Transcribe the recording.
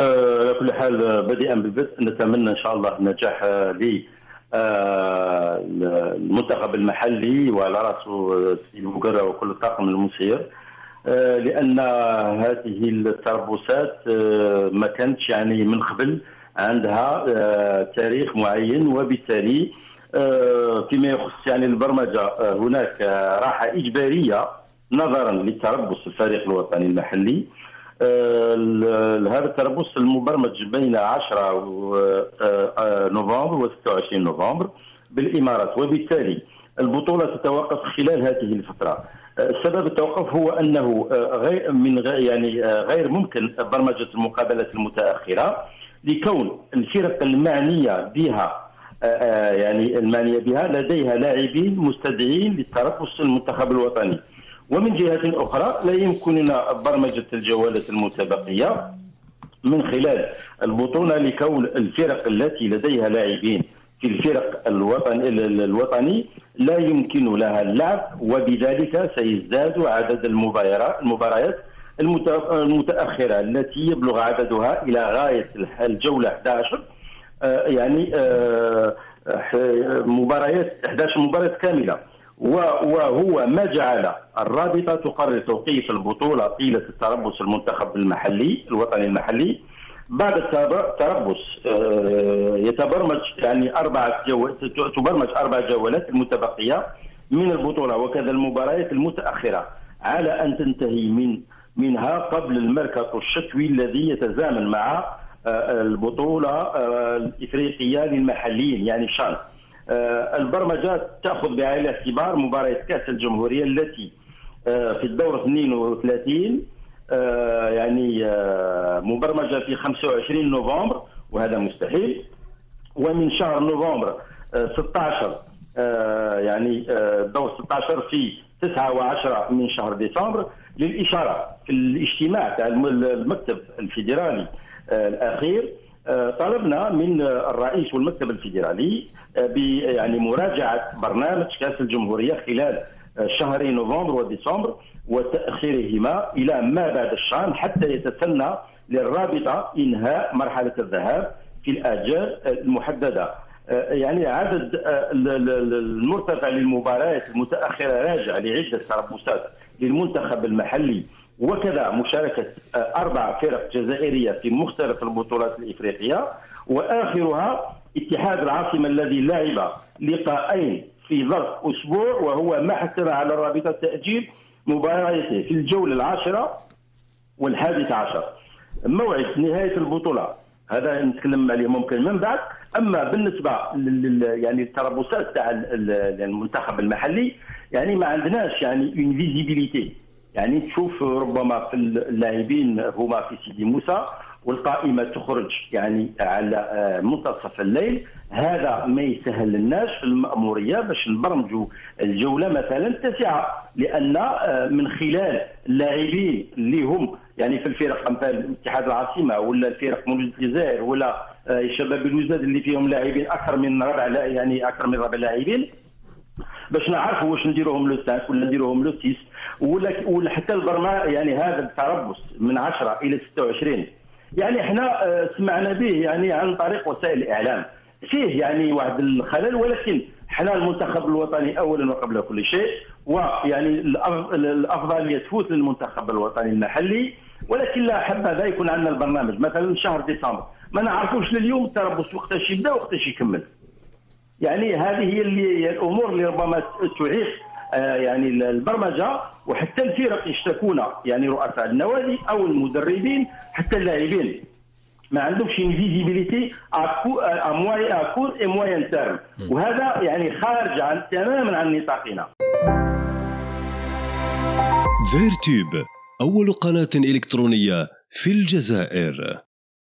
على كل حال بدءا بالبدء نتمنى إن شاء الله النجاح ل المنتخب المحلي وعلى راسه السيد مقرة وكل الطاقم المسير. لأن هذه التربصات ما كانتش يعني من قبل عندها تاريخ معين وبالتالي فيما يخص يعني البرمجة هناك راحة إجبارية نظرا لتربص الفريق الوطني المحلي. هذا التربص المبرمج بين 10 نوفمبر و 26 نوفمبر بالإمارات وبالتالي البطولة تتوقف خلال هذه الفترة. سبب التوقف هو أنه غير من غير يعني غير ممكن برمجة المقابلات المتأخرة لكون الفرق المعنية بها يعني المعنية بها لديها لاعبين مستدعين للتربص المنتخب الوطني. ومن جهة أخرى لا يمكننا برمجة الجولات المتبقية من خلال البطولة لكون الفرق التي لديها لاعبين في الفرق الوطن الوطني لا يمكن لها اللعب وبذلك سيزداد عدد المباريات المتأخرة التي يبلغ عددها إلى غاية الجولة 11 آه، يعني آه، مباريات 11 مباراة كاملة. وهو ما جعل الرابطة تقرر توقيف البطولة طيلة التربص المنتخب المحلي الوطني المحلي. بعد التربص آه، يتبرمج يعني أربعة تبرمج أربع جولات المتبقية من البطولة وكذا المباريات المتأخرة على أن تنتهي من منها قبل الميركاتو الشتوي الذي يتزامن مع آه، البطولة آه، الإفريقية للمحليين يعني شان. آه، البرمجات تأخذ بعين الاعتبار مباراه كأس الجمهورية التي آه، في الدور 32 آه، يعني مبرمجة في 25 نوفمبر وهذا مستحيل. ومن شهر نوفمبر 16 يعني دور 16 في 9 و10 من شهر ديسمبر للإشارة في الاجتماع تاع المكتب الفيدرالي الأخير. طلبنا من الرئيس والمكتب الفيدرالي ب يعني مراجعة برنامج كأس الجمهورية خلال شهري نوفمبر وديسمبر وتأخيرهما إلى ما بعد الشان حتى يتسنى للرابطة إنهاء مرحلة الذهاب في الاجال المحددة. يعني عدد المرتفع للمباريات المتأخرة راجع لعدة تربصات للمنتخب المحلي وكذا مشاركة أربع فرق جزائرية في مختلف البطولات الإفريقية وآخرها اتحاد العاصمة الذي لعب لقاءين في ظرف أسبوع وهو ما حثر على الرابطه تأجيل مباريته في الجولة العاشرة والحادثه عشر. موعد نهاية البطولة هذا نتكلم عليه ممكن من بعد. أما بالنسبة لل يعني التربصات تاع المنتخب المحلي يعني ما عندناش يعني une visibilité يعني تشوف ربما في اللاعبين هما في سيدي موسى والقائمة تخرج يعني على آه، منتصف الليل. هذا ما يسهل للناس في المأمورية باش نبرمجوا الجولة مثلا التاسعة لأن آه، من خلال اللاعبين اللي هم يعني في الفرق مثلا اتحاد العاصمة ولا الفرق مولودية الجزائر ولا آه، شباب بلوزداد اللي فيهم لاعبين أكثر من ربع يعني أكثر من ربع لاعبين باش نعرفوا واش نديروهم لو 5 ولا نديروهم لو 6 ولا حتى البرنامج يعني هذا التربص من 10 إلى 26 يعني إحنا آه، سمعنا به يعني عن طريق وسائل الإعلام. فيه يعني واحد الخلل ولكن إحنا المنتخب الوطني اولا وقبل كل شيء ويعني الافضليه تفوت للمنتخب الوطني المحلي. ولكن لا حبذا يكون عندنا البرنامج. مثلا شهر ديسمبر. ما نعرفوش لليوم التربص وقتاش يبدأ وقتاش يكمل. يعني هذه هي اللي الأمور اللي ربما تعيق آه، يعني البرمجة وحتى الفرق يشتكون يعني رؤساء النوادي أو المدربين حتى اللاعبين. ما عندهمش visibilité à moy- à court et moyen terme وهذا يعني خارج عن تماما عن نطاقنا. دزاير تيوب أول قناة إلكترونية في الجزائر.